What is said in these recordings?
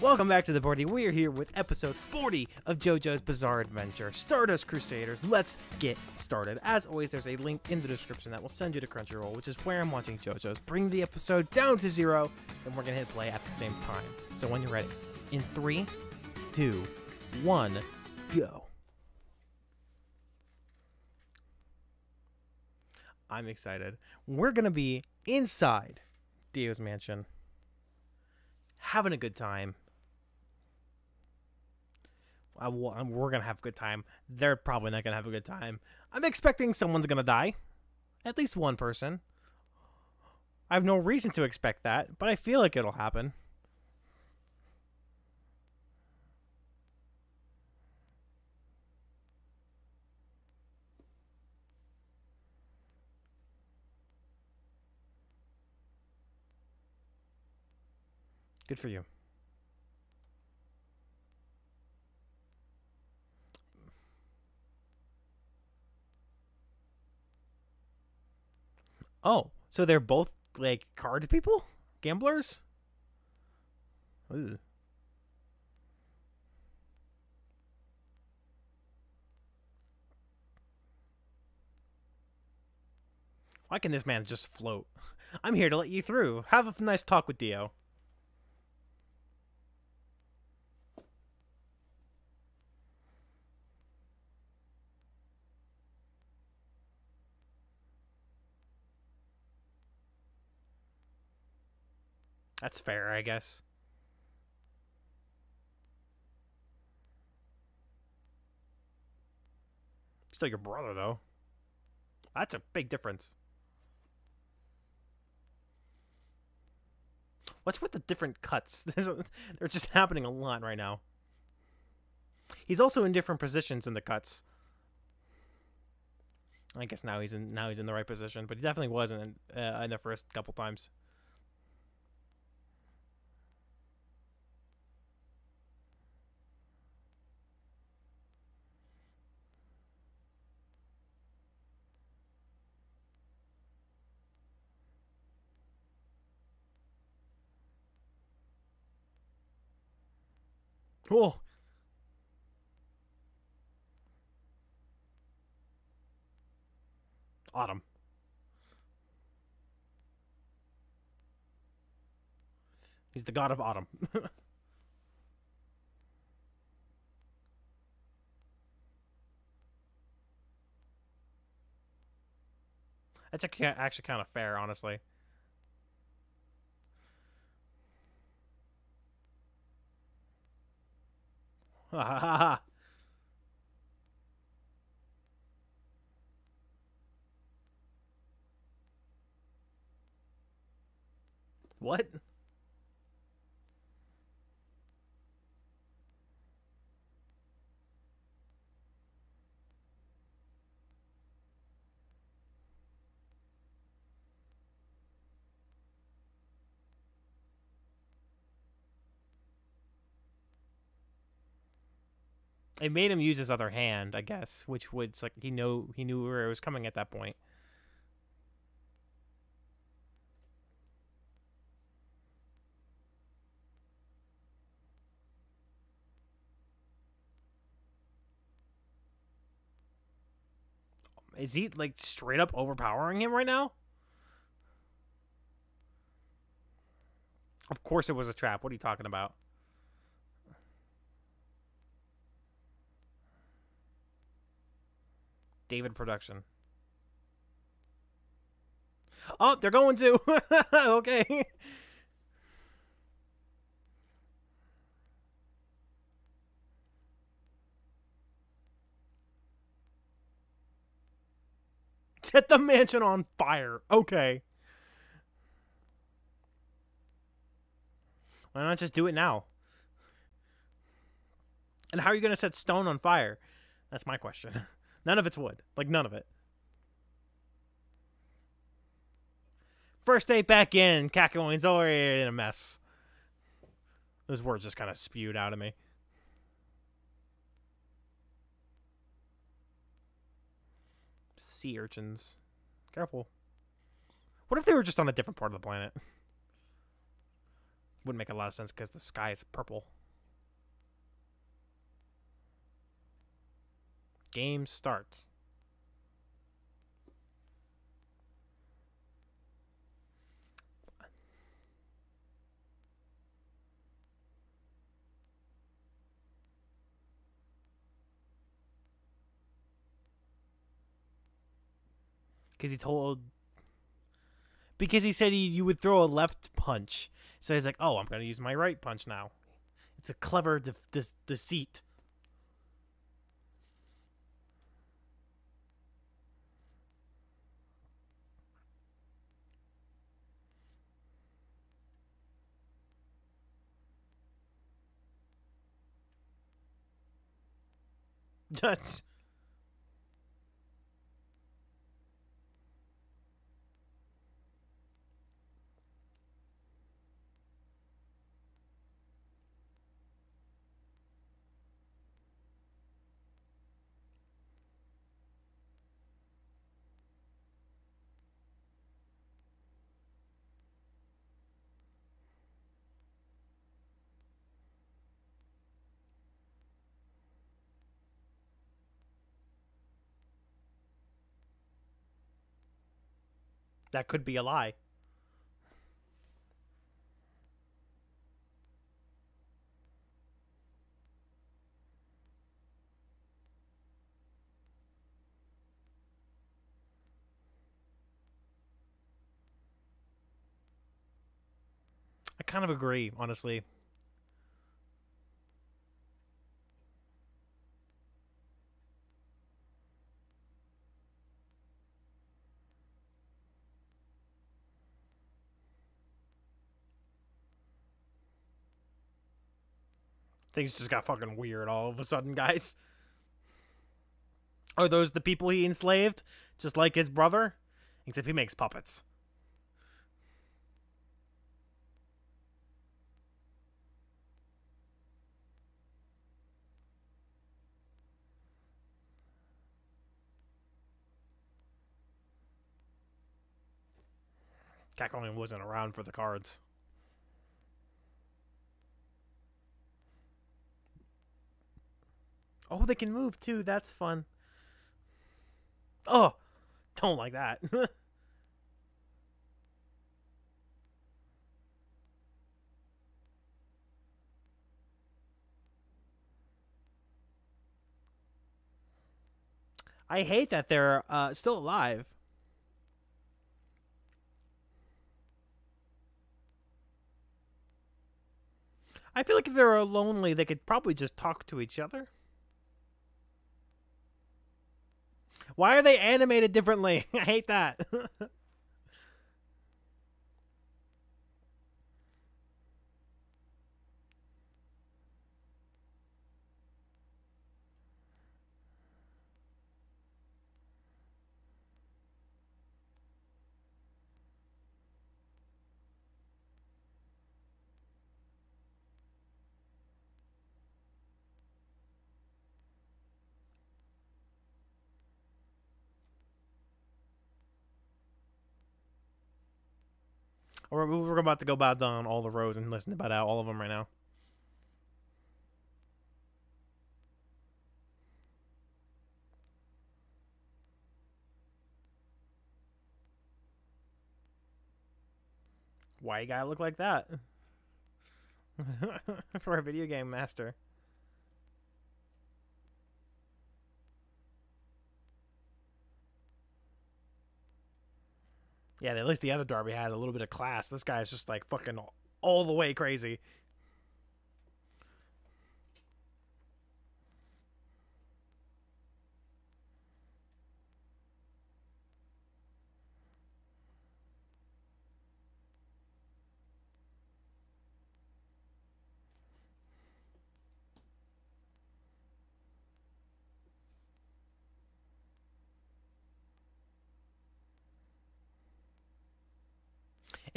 Welcome back to the party. We are here with episode 40 of JoJo's Bizarre Adventure, Stardust Crusaders. Let's get started. As always, there's a link in the description that will send you to Crunchyroll, which is where I'm watching JoJo's. Bring the episode down to zero, and we're gonna hit play at the same time. So when you're ready, in three, two, one, go. I'm excited. We're gonna be inside Dio's mansion, having a good time. I, w- I'm- we're gonna have a good time. They're probably not gonna have a good time. I'm expecting someone's gonna die, at least one person. I have no reason to expect that, but I feel like it'll happen. Good for you. Oh, so they're both like card people, gamblers. Ooh. Why can this man just float? I'm here to let you through. Have a nice talk with Dio. That's fair, I guess. Still your brother, though. That's a big difference. What's with the different cuts? They're just happening a lot right now. He's also in different positions in the cuts. I guess now he's in now he's in the right position, but he definitely wasn't in, uh, in the first couple times. Oh. Autumn. He's the god of autumn. That's actually kind of fair, honestly. Ha ha ha ha. What? It made him use his other hand, I guess, which was like he know he knew where it was coming at that point. Is he like straight up overpowering him right now? Of course it was a trap. What are you talking about? David Production. Oh, they're going to. okay. Set the mansion on fire. Okay. Why not just do it now? And how are you going to set stone on fire? That's my question. None of it's wood. Like, none of it. First day back in, Kakyoin's already in a mess. Those words just kind of spewed out of me. Sea urchins. Careful. What if they were just on a different part of the planet? wouldn't make a lot of sense because the sky is purple. Game starts. Because he told. Because he said he, you would throw a left punch. So he's like, oh, I'm going to use my right punch now. It's a clever de- de- deceit. That's That could be a lie. I kind of agree, honestly. Things just got fucking weird all of a sudden, guys. Are those the people he enslaved? Just like his brother? Except he makes puppets. Kakyoin wasn't around for the cards. Oh, they can move too. That's fun. Oh, don't like that. I hate that they're uh, still alive. I feel like if they were lonely, they could probably just talk to each other. Why are they animated differently? I hate that. Or we're about to go back down all the rows and listen about all of them right now. Why you gotta look like that? For a video game master. Yeah, at least the other D'Arby had a little bit of class. This guy's just like fucking all the way crazy.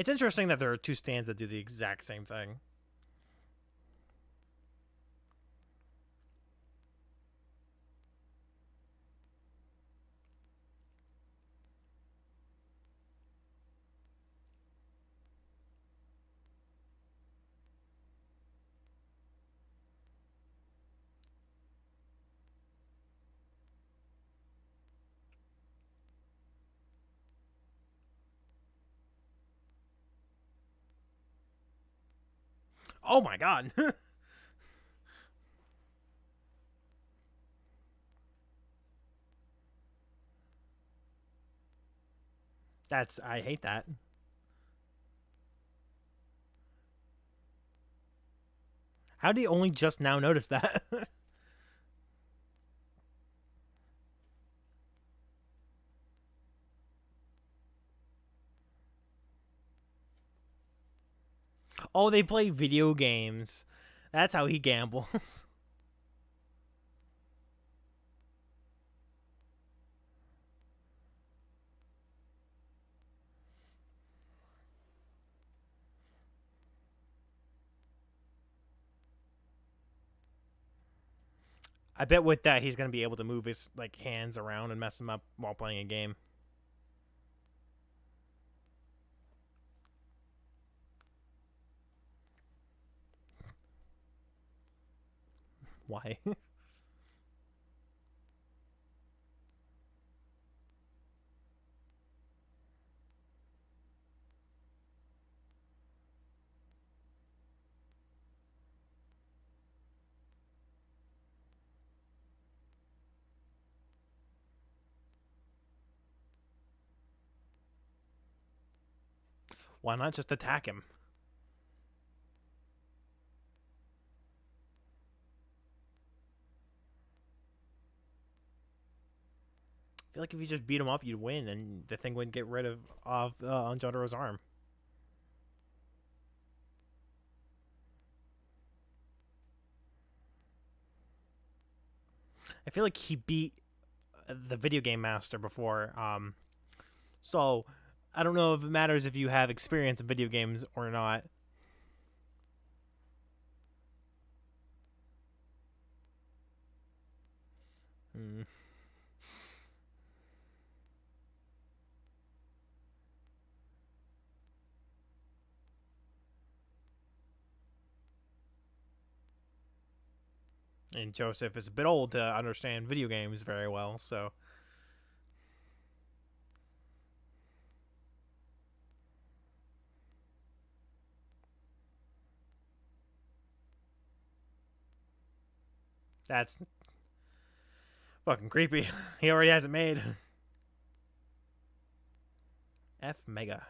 It's interesting that there are two stands that do the exact same thing. Oh my god. That's I hate that. How do you only just now notice that? oh, they play video games. That's how he gambles. I bet with that he's gonna be able to move his like hands around and mess them up while playing a game. Why? Why not just attack him? Feel like if you just beat him up, you'd win, and the thing wouldn't get rid of of uh, Anjotaro's arm. I feel like he beat the video game master before, um, so I don't know if it matters if you have experience in video games or not. Hmm. And Joseph is a bit old to understand video games very well, so. That's fucking creepy. he already has it made. F Mega.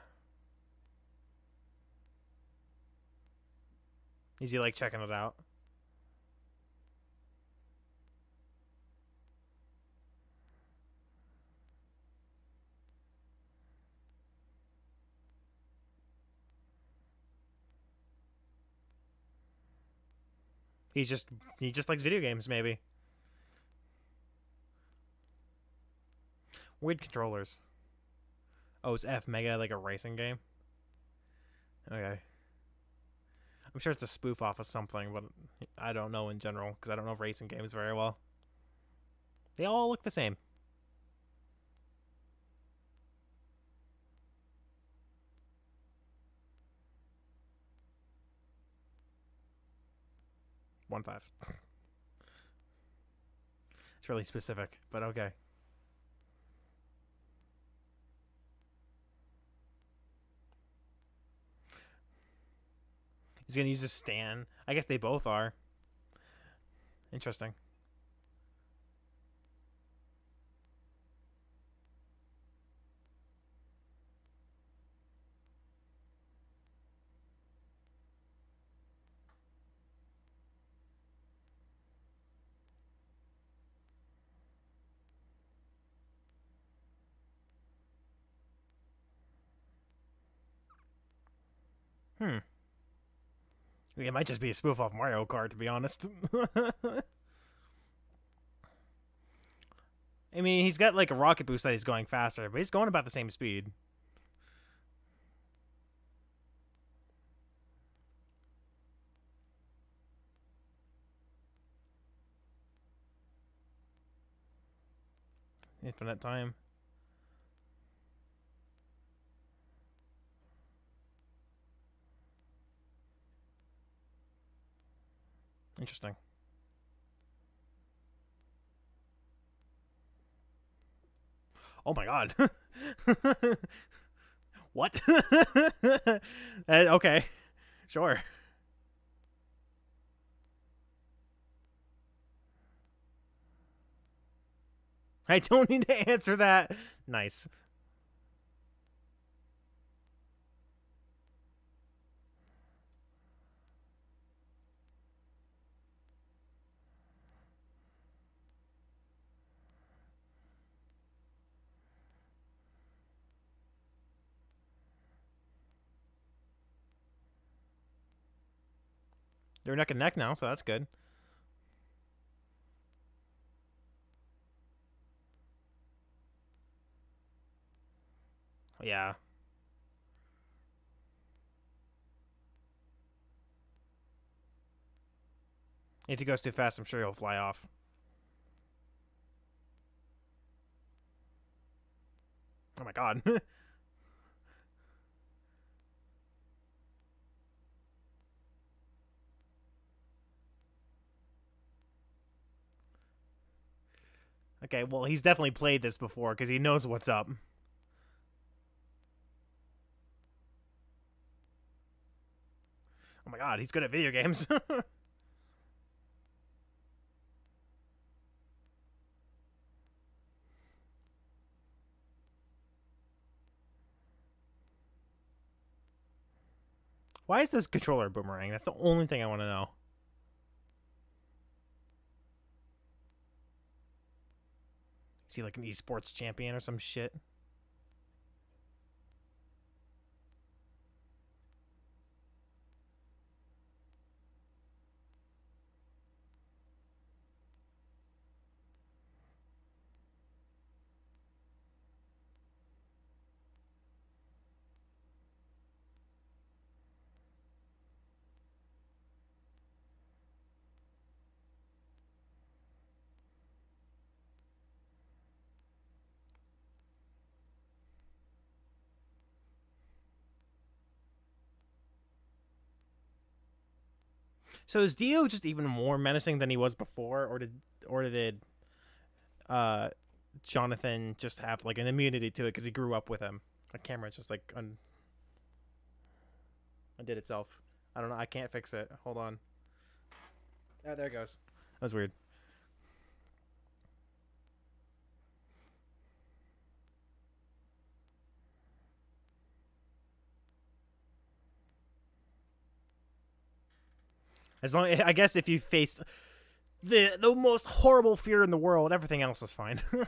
Is he like checking it out? He just he just likes video games, maybe. Weird controllers. Oh, it's F Mega, like a racing game. Okay. I'm sure it's a spoof off of something, but I don't know in general because I don't know racing games very well. They all look the same. One five. it's really specific, but okay. He's gonna use a stand. I guess they both are. Interesting. Hmm. It might just be a spoof off Mario Kart, to be honest. I mean, he's got like a rocket boost that he's going faster, but he's going about the same speed. Infinite time. Interesting. Oh my god. what? uh, okay. Sure. I don't need to answer that. Nice. They're neck and neck now, so that's good. Yeah. If he goes too fast, I'm sure he'll fly off. Oh my god. okay, well, he's definitely played this before because he knows what's up. Oh my god, he's good at video games. Why is this controller boomerang? That's the only thing I want to know. Is he like an esports champion or some shit? So is Dio just even more menacing than he was before, or did or did uh, Jonathan just have like an immunity to it because he grew up with him? The camera just like un- undid itself. I don't know. I can't fix it. Hold on. Oh, there it goes. That was weird. As long, I guess, if you face the the most horrible fear in the world, everything else is fine.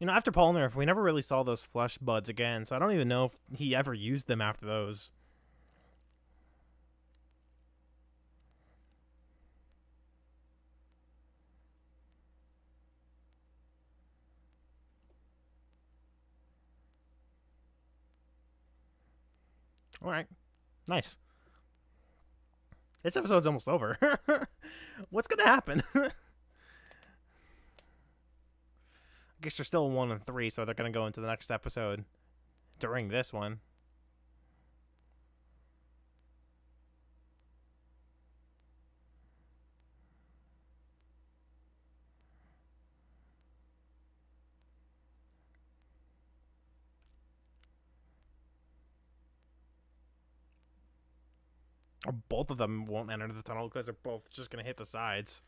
You know, after Polnareff, we never really saw those flesh buds again, so I don't even know if he ever used them after those. All right. Nice. This episode's almost over. What's going to happen? I guess they're still one and three, so they're going to go into the next episode during this one. Or both of them won't enter the tunnel because they're both just going to hit the sides.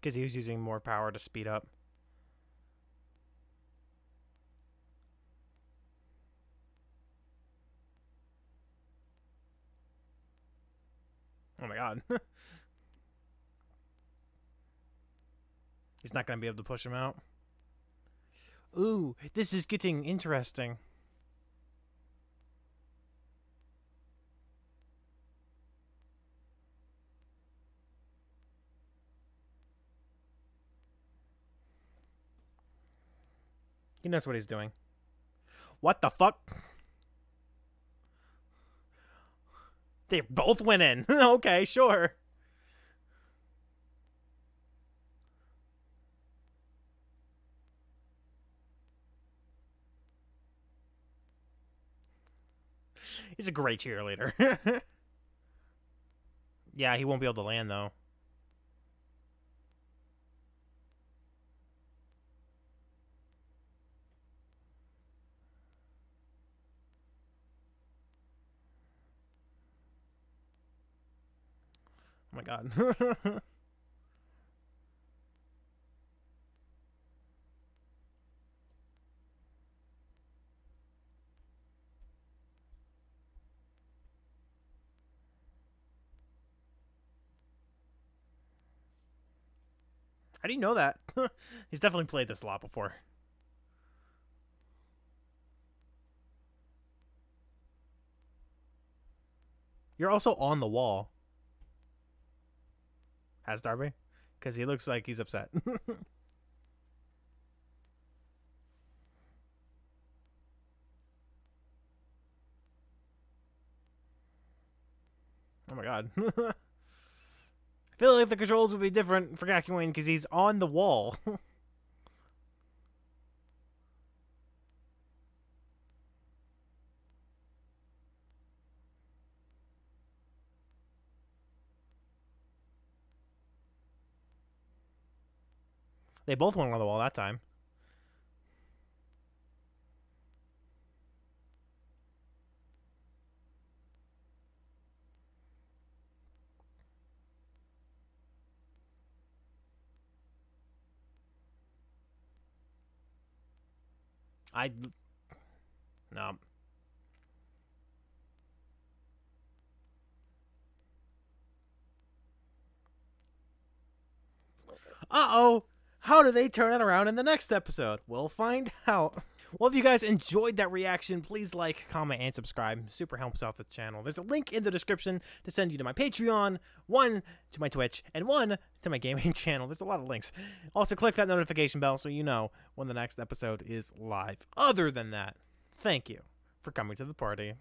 Because he was using more power to speed up. God. He's not going to be able to push him out. Ooh, this is getting interesting. He knows what he's doing. What the fuck? They both went in. okay, sure. He's a great cheerleader. yeah, he won't be able to land, though. My god. How do you know that? He's definitely played this a lot before. You're also on the wall. Has D'Arby? Because he looks like he's upset. oh my god. I feel like the controls would be different for Kakyoin because he's on the wall. they both went on the wall that time. I no. Uh-oh. How do they turn it around in the next episode? We'll find out. Well, if you guys enjoyed that reaction, please like, comment, and subscribe. Super helps out the channel. There's a link in the description to send you to my Patreon, one to my Twitch, and one to my gaming channel. There's a lot of links. Also, click that notification bell so you know when the next episode is live. Other than that, thank you for coming to the party.